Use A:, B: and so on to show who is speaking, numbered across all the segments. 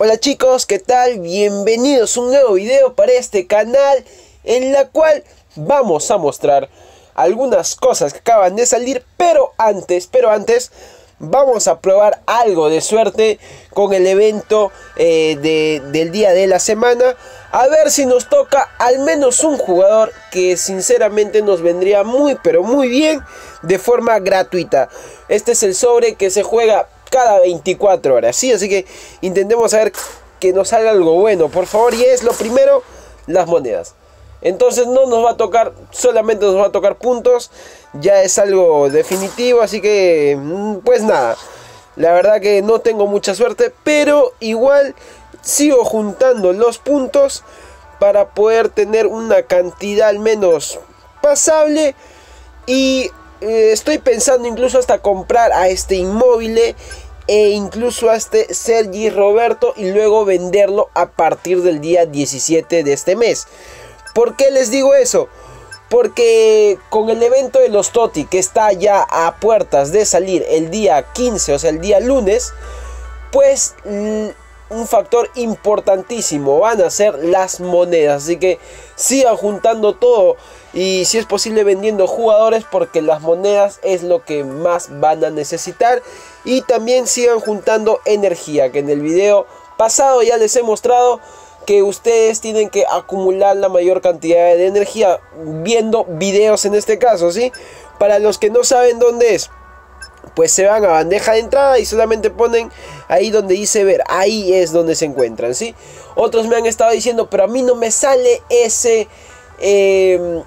A: Hola chicos, ¿qué tal? Bienvenidos a un nuevo video para este canal en la cual vamos a mostrar algunas cosas que acaban de salir, pero antes, pero antes vamos a probar algo de suerte con el evento eh, del día de la semana. A ver si nos toca al menos un jugador que sinceramente nos vendría muy pero muy bien de forma gratuita. Este es el sobre que se juega cada 24 horas, ¿sí? Así que intentemos saber que nos salga algo bueno, por favor. Y es lo primero, las monedas. Entonces no nos va a tocar, solamente nos va a tocar puntos. Ya es algo definitivo, así que mm, pues nada. La verdad que no tengo mucha suerte, pero igual sigo juntando los puntos para poder tener una cantidad al menos pasable. Y eh, estoy pensando incluso hasta comprar a este inmóvil e incluso a este Sergi Roberto y luego venderlo a partir del día 17 de este mes. ¿Por qué les digo eso? Porque con el evento de los Toti que está ya a puertas de salir el día 15, o sea el día lunes, pues un factor importantísimo van a ser las monedas. Así que sigan juntando todo y si es posible vendiendo jugadores porque las monedas es lo que más van a necesitar. Y también sigan juntando energía que en el video pasado ya les he mostrado que ustedes tienen que acumular la mayor cantidad de energía viendo videos en este caso, ¿sí? Para los que no saben dónde es pues se van a bandeja de entrada y solamente ponen ahí donde dice ver, ahí es donde se encuentran, ¿sí? Otros me han estado diciendo, pero a mí no me sale ese, em,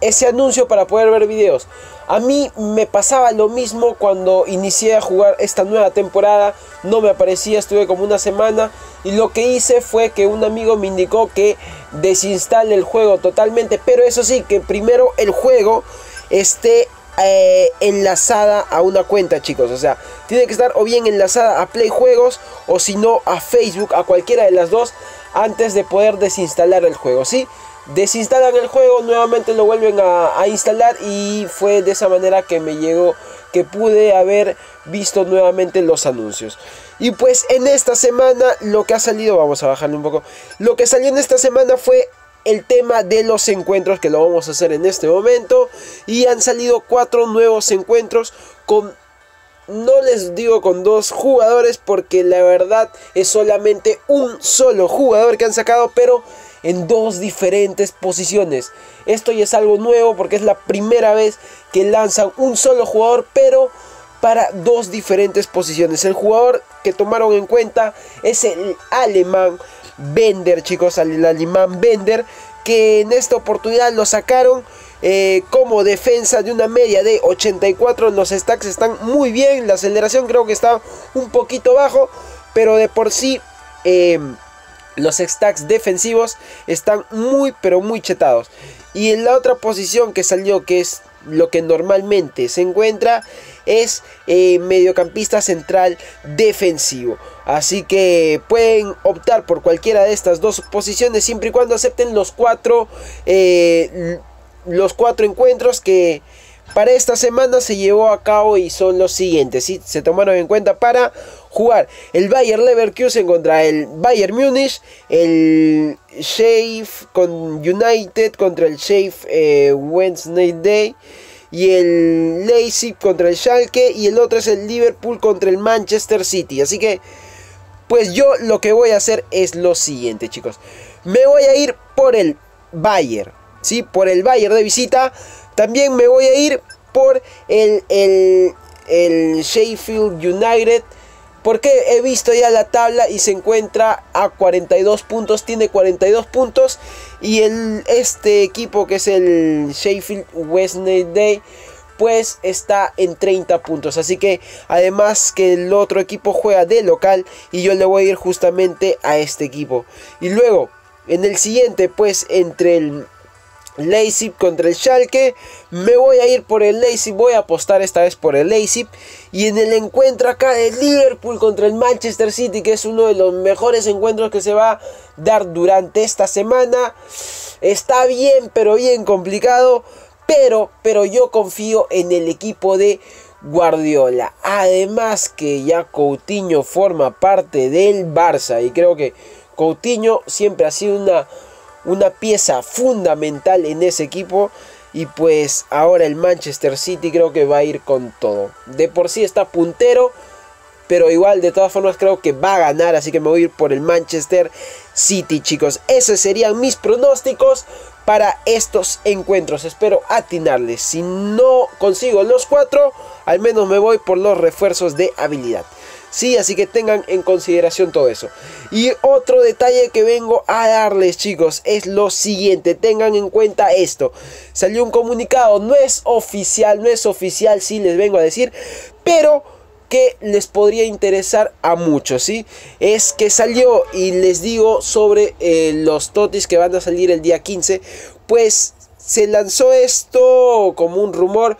A: ese anuncio para poder ver videos. A mí me pasaba lo mismo cuando inicié a jugar esta nueva temporada, no me aparecía, estuve como una semana y lo que hice fue que un amigo me indicó que desinstale el juego totalmente, pero eso sí, que primero el juego esté eh, enlazada a una cuenta, chicos. O sea, tiene que estar o bien enlazada a Play Juegos o si no a Facebook, a cualquiera de las dos, antes de poder desinstalar el juego, ¿sí? Desinstalan el juego, nuevamente lo vuelven a, a instalar y fue de esa manera que me llegó, que pude haber visto nuevamente los anuncios. Y pues en esta semana lo que ha salido, vamos a bajarle un poco, lo que salió en esta semana fue el tema de los encuentros que lo vamos a hacer en este momento. Y han salido cuatro nuevos encuentros con... No les digo con dos jugadores porque la verdad es solamente un solo jugador que han sacado, pero en dos diferentes posiciones. Esto ya es algo nuevo porque es la primera vez que lanzan un solo jugador, pero para dos diferentes posiciones. El jugador que tomaron en cuenta es el alemán Bender, chicos, al alemán Bender, que en esta oportunidad lo sacaron eh, como defensa de una media de 84. Los stacks están muy bien, la aceleración creo que está un poquito bajo, pero de por sí... Em, los stacks defensivos están muy pero muy chetados. Y en la otra posición que salió, que es lo que normalmente se encuentra, es eh, mediocampista central defensivo. Así que pueden optar por cualquiera de estas dos posiciones siempre y cuando acepten los cuatro, eh, los cuatro encuentros que para esta semana se llevó a cabo y son los siguientes. Se tomaron en cuenta para jugar el Bayer Leverkusen contra el Bayern Munich, el Shave con United contra el Shave eh, Wednesday Day y el Leipzig contra el Schalke y el otro es el Liverpool contra el Manchester City. Así que pues yo lo que voy a hacer es lo siguiente, chicos. Me voy a ir por el Bayern, ¿sí? Por el Bayern de visita. También me voy a ir por el, el, el Sheffield United porque he visto ya la tabla y se encuentra a 42 puntos, tiene 42 puntos. Y el, este equipo que es el Sheffield Wednesday, pues está en 30 puntos. Así que además que el otro equipo juega de local y yo le voy a ir justamente a este equipo. Y luego en el siguiente, pues entre el Leipzig contra el Schalke. Me voy a ir por el Leipzig. Voy a apostar esta vez por el Leipzig. Y en el encuentro acá de Liverpool contra el Manchester City. Que es uno de los mejores encuentros que se va a dar durante esta semana. Está bien, pero bien complicado. Pero, pero yo confío en el equipo de Guardiola. Además que ya Coutinho forma parte del Barça y creo que Coutinho siempre ha sido una, una pieza fundamental en ese equipo. Y pues ahora el Manchester City creo que va a ir con todo. De por sí está puntero. Pero igual de todas formas creo que va a ganar. Así que me voy a ir por el Manchester City chicos. Esos serían mis pronósticos para estos encuentros. Espero atinarles. Si no consigo los cuatro, al menos me voy por los refuerzos de habilidad. Sí, así que tengan en consideración todo eso. Y otro detalle que vengo a darles, chicos, es lo siguiente. Tengan en cuenta esto. Salió un comunicado, no es oficial, no es oficial, sí les vengo a decir, pero que les podría interesar a muchos, ¿sí? Es que salió y les digo sobre eh, los totis que van a salir el día 15, pues se lanzó esto como un rumor,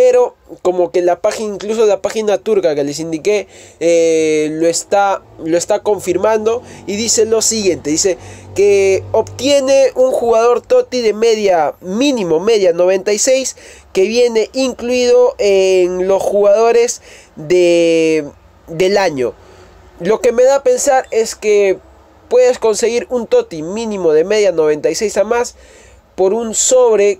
A: pero como que la página, incluso la página turca que les indiqué, eh, lo, está, lo está confirmando y dice lo siguiente, dice que obtiene un jugador Toti de media, mínimo media 96, que viene incluido en los jugadores de, del año. Lo que me da a pensar es que puedes conseguir un Toti mínimo de media 96 a más por un sobre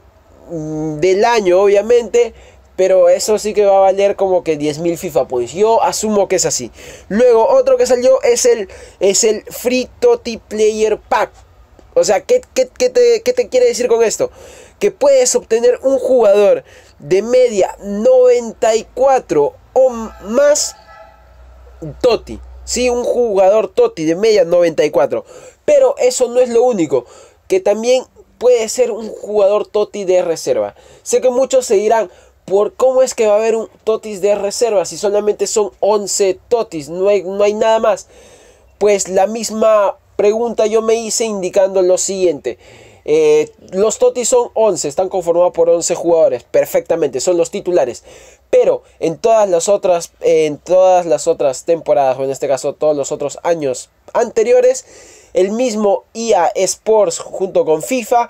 A: mm, del año, obviamente. Pero eso sí que va a valer como que 10.000 FIFA Points. Yo asumo que es así. Luego, otro que salió es el, es el Free Toti Player Pack. O sea, ¿qué, qué, qué, te, ¿qué te quiere decir con esto? Que puedes obtener un jugador de media 94 o más Toti. Sí, un jugador Toti de media 94. Pero eso no es lo único. Que también puede ser un jugador Toti de reserva. Sé que muchos se dirán, ¿por cómo es que va a haber un Totis de reserva si solamente son 11 Totis? No hay, no hay nada más. Pues la misma pregunta yo me hice indicando lo siguiente. Eh, los Totis son 11, están conformados por 11 jugadores, perfectamente, son los titulares. Pero en todas las otras, en todas las otras temporadas, o en este caso todos los otros años anteriores, el mismo EA Sports junto con FIFA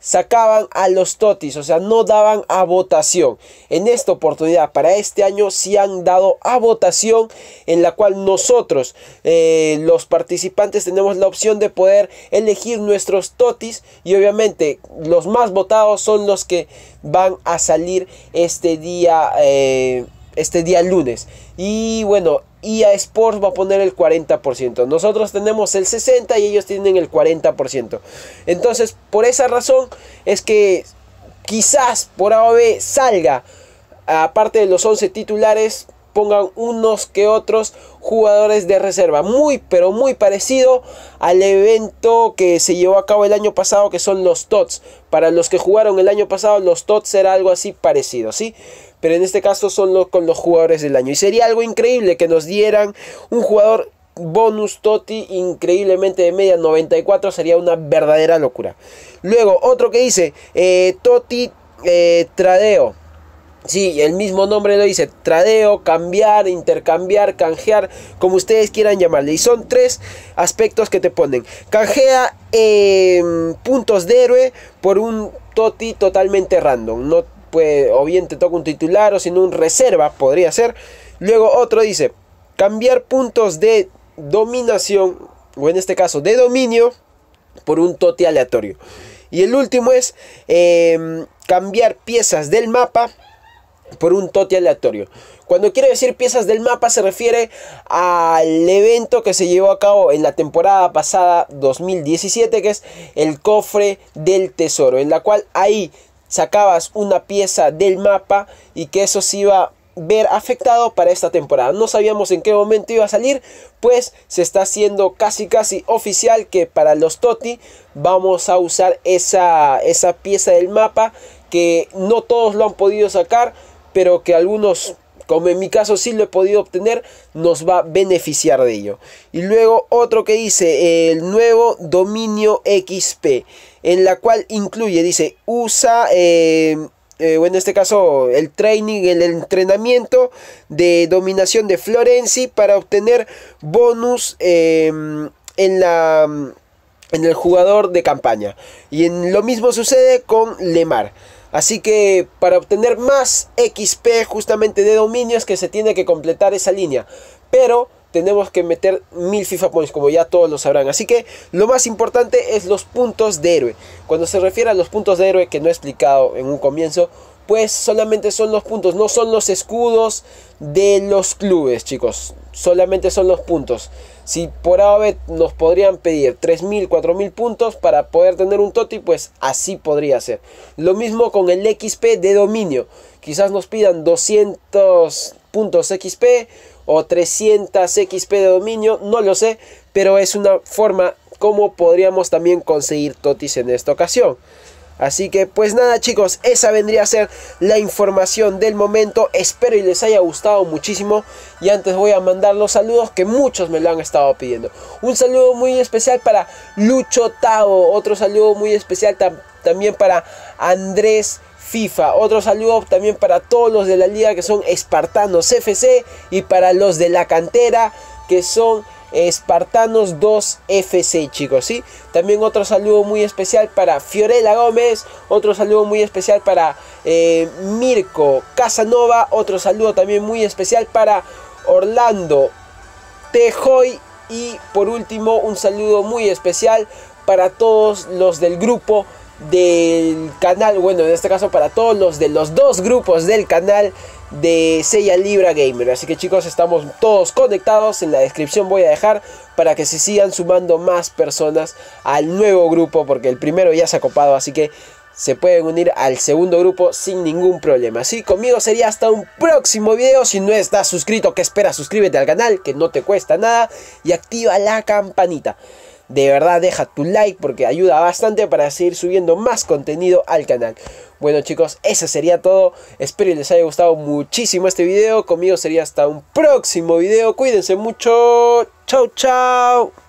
A: sacaban a los totis, o sea, no daban a votación. En esta oportunidad, para este año, sí han dado a votación, en la cual nosotros, eh, los participantes, tenemos la opción de poder elegir nuestros totis y obviamente los más votados son los que van a salir este día. Eh, este día lunes. Y bueno, EA Sports va a poner el 40%. Nosotros tenemos el 60% y ellos tienen el 40%. Entonces, por esa razón es que quizás por AOB salga, aparte de los 11 titulares, pongan unos que otros jugadores de reserva. Muy, pero muy parecido al evento que se llevó a cabo el año pasado, que son los TOTS. Para los que jugaron el año pasado, los TOTS era algo así parecido, ¿sí? Pero en este caso son los, con los jugadores del año. Y sería algo increíble que nos dieran un jugador bonus Toti increíblemente de media 94 sería una verdadera locura. Luego, otro que dice eh, Toti eh, Tradeo. Sí, el mismo nombre lo dice, tradeo, cambiar, intercambiar, canjear, como ustedes quieran llamarle. Y son tres aspectos que te ponen. Canjea em, puntos de héroe por un Toti totalmente random. No puede, o bien te toca un titular o sino un reserva, podría ser. Luego otro dice, cambiar puntos de dominación, o en este caso de dominio, por un Toti aleatorio. Y el último es em, cambiar piezas del mapa por un toti aleatorio. Cuando quiere decir piezas del mapa se refiere al evento que se llevó a cabo en la temporada pasada 2017 que es el cofre del tesoro en la cual ahí sacabas una pieza del mapa y que eso se iba a ver afectado para esta temporada. No sabíamos en qué momento iba a salir, pues se está haciendo casi casi oficial que para los Toti vamos a usar esa, esa pieza del mapa que no todos lo han podido sacar pero que algunos, como en mi caso sí lo he podido obtener, nos va a beneficiar de ello. Y luego otro que dice el nuevo dominio XP, en la cual incluye, dice, usa... Eh, eh, en este caso el training, el entrenamiento de dominación de Florenzi para obtener bonus em, en la en el jugador de campaña. Y en lo mismo sucede con Lemar. Así que para obtener más XP justamente de dominios que se tiene que completar esa línea. Pero tenemos que meter mil FIFA Points, como ya todos lo sabrán. Así que lo más importante es los puntos de héroe. Cuando se refiere a los puntos de héroe que no he explicado en un comienzo, pues solamente son los puntos, no son los escudos de los clubes, chicos. Solamente son los puntos. Si por AOV nos podrían pedir 3.000, 4.000 puntos para poder tener un Toti, pues así podría ser. Lo mismo con el XP de dominio. Quizás nos pidan 200 puntos XP o 300 XP de dominio, no lo sé, pero es una forma como podríamos también conseguir Totis en esta ocasión. Así que pues nada chicos, esa vendría a ser la información del momento. Espero y les haya gustado muchísimo. Y antes voy a mandar los saludos que muchos me lo han estado pidiendo. Un saludo muy especial para Lucho Tavo. Otro saludo muy especial también para Andrés FIFA. Otro saludo también para todos los de la liga que son Espartanos FC. Y para los de la cantera que son Espartanos 2 FC, chicos, ¿sí? También otro saludo muy especial para Fiorella Gómez, otro saludo muy especial para eh, Mirko Casanova, otro saludo también muy especial para Orlando Tejoy y por último un saludo muy especial para todos los del grupo del canal, bueno, en este caso para todos los de los dos grupos del canal de Sella Libra Gamer. Así que chicos, estamos todos conectados. En la descripción voy a dejar para que se sigan sumando más personas al nuevo grupo, porque el primero ya se ha copado, así que se pueden unir al segundo grupo sin ningún problema. Así conmigo sería hasta un próximo video. Si no estás suscrito, que espera? Suscríbete al canal, que no te cuesta nada. Y activa la campanita de verdad deja tu like porque ayuda bastante para seguir subiendo más contenido al canal. Bueno chicos, eso sería todo. Espero les haya gustado muchísimo este video. Conmigo sería hasta un próximo video. Cuídense mucho. Chau, chau.